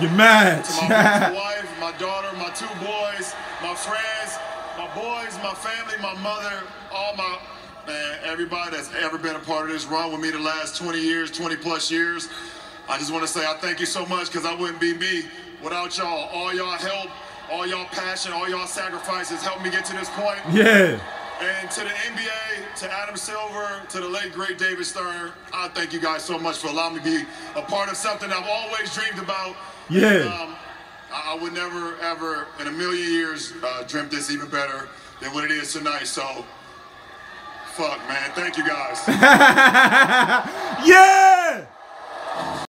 Your match. to my wife, my daughter, my two boys, my friends, my boys, my family, my mother, all my man, everybody that's ever been a part of this run with me the last 20 years, 20 plus years. I just want to say I thank you so much because I wouldn't be me without y'all. All y'all help, all y'all passion, all y'all sacrifices helped me get to this point. yeah. And to the NBA, to Adam Silver, to the late great David Stern, I thank you guys so much for allowing me to be a part of something I've always dreamed about. Yeah. And, um, I would never, ever, in a million years, uh, dreamt this even better than what it is tonight. So, fuck, man. Thank you guys.